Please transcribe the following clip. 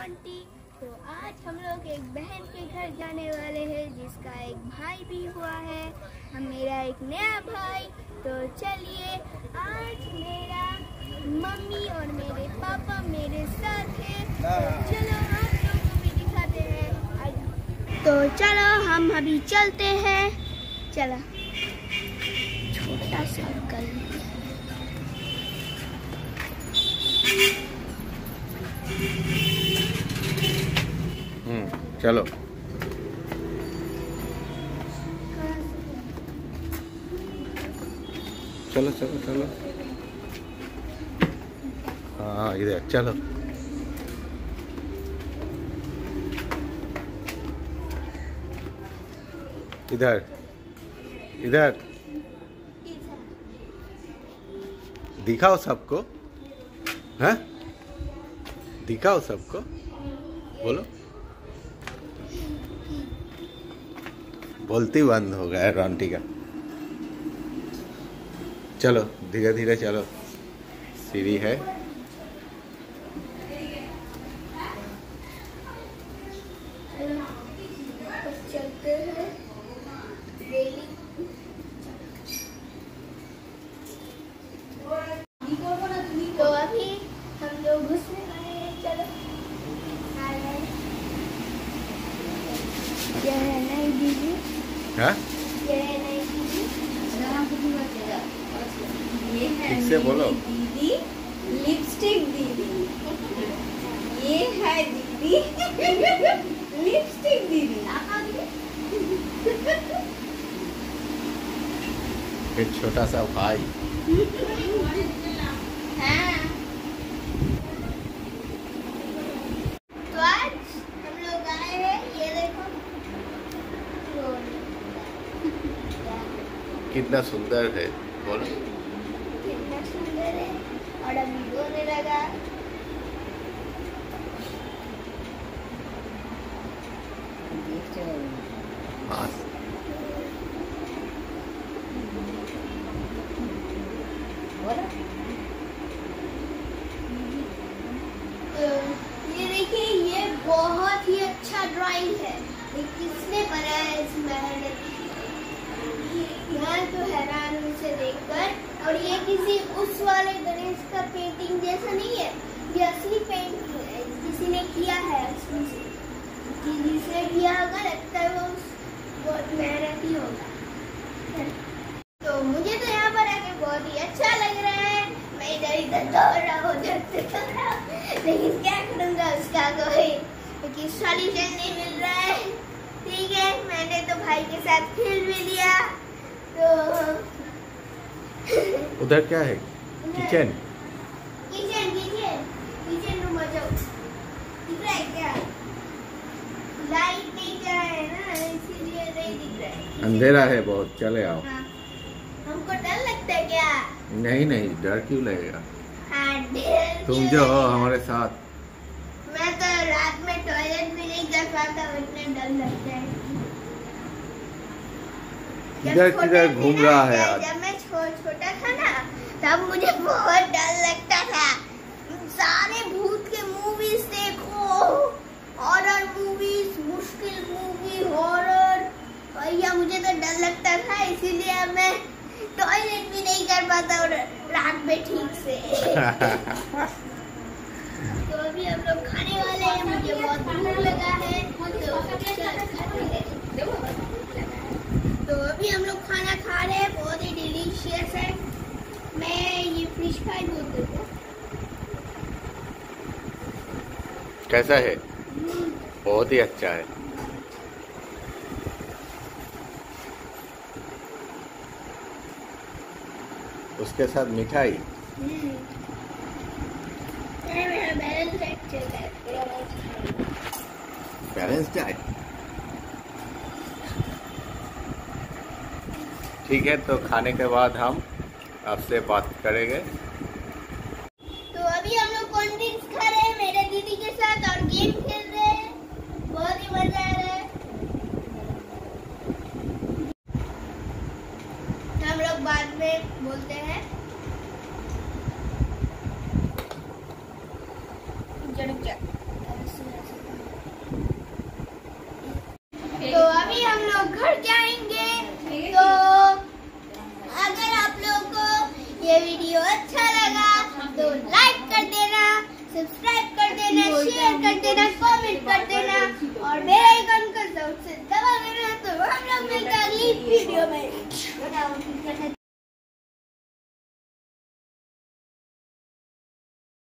Aunty तो आज हम लोग एक बहन के घर जाने वाले हैं जिसका एक भाई भी हुआ है। हम मेरा एक नया भाई तो चलिए आज मेरा मम्मी और मेरे पापा मेरे साथ हैं। तो चलो आप लोगों को भी दिखाते हैं। तो चलो हम अभी चलते हैं। चलो। छोटा सा गली हम्म चलो। चलो चलो चलो। हाँ इधर, चलो। इधर इधर। दिखाओ सबको। हाँ? दिखाओ सबको। बोलो। बोलती बंद हो गया रोंटी का। चलो धीरे धीरे चलो। सीढ़ी है चलते हैं रेली तो अभी हम लोग घुसने वाले हैं चलो आ गए। ये है नई दीदी हाँ ये है नई दीदी ठीक से बोलो दीदी लिपस्टिक दीदी ये है दीदी लिपस्टिक दीदी फिर छोटा सा भाई हाँ। तो आज हम लोग आए हैं ये देखो कितना सुंदर है। बोलो। कितना सुंदर है। और अभी रोने लगा। हाँ। तो ये देखिए ये बहुत ही अच्छा ड्राइंग है। किसने बनाया इस मेहनत मैं तो हैरान इसे देखकर और ये किसी उस वाले गणेश का पेंटिंग जैसा नहीं है, ये असली पेंटिंग है। किसी ने किया है कि जिसने किया होगा, लगता है वो उस- बहुत मेहनती होगा। तो मुझे तो यहाँ पर आके बहुत ही अच्छा लग रहा है। मैं इधर इधर दौड़ रहा हूँ उधर से दौड़ रहा हूँ। लेकिन क्या करूँगा उसका कोई? क्योंकि सॉल्यूशन नहीं मिल रहा है। ठीक है, मैंने तो भाई के साथ खेल भी लिया। उधर क्या है? Kitchen. Kitchen kitchen kitchen room आ जाओ। दिख रहा है क्या? लाइट नहीं जा है ना इसीलिए नहीं दिख रहा है। अंधेरा है बहुत चले आओ। हाँ। हमको डर लगता है क्या? नहीं नहीं डर क्यों लगेगा? हाँ तुम जो हो हमारे साथ। मैं तो रात में टॉयलेट भी नहीं कर पाता इतना डर लगता है। किधर किधर घूम रहा है आज। जब मैं छोटा था ना तब मुझे बहुत डर लगता था। सारे भूत के मूवीज़ देखो हॉरर मूवीज़ मुश्किल मूवी हॉरर भैया मुझे तो डर लगता था इसीलिए मैं टॉयलेट भी नहीं कर पाता और रात में ठीक से। तो अभी हम लोग खाने वाले हैं मुझे बहुत भूख लगा हैं। तो अभी हम लोग खाना खा रहे हैं बहुत ही डिलीशियस है। मैं ये फ़िश फ्राई बोलते को कैसा है? बहुत ही अच्छा है। उसके साथ मिठाई? मेरा बैलेंस डाइट चल रहा है थोड़ा बहुत बैलेंस डाइट ठीक है तो खाने के बाद हम आपसे बात करेंगे। तो अभी हम लोग कोल्ड ड्रिंक्स खा रहे हैं, मेरे दीदी के साथ, और गेम खेल रहे हैं। बहुत ही मज़ा आ रहा है। हम लोग बाद में बोलते हैं। जड़।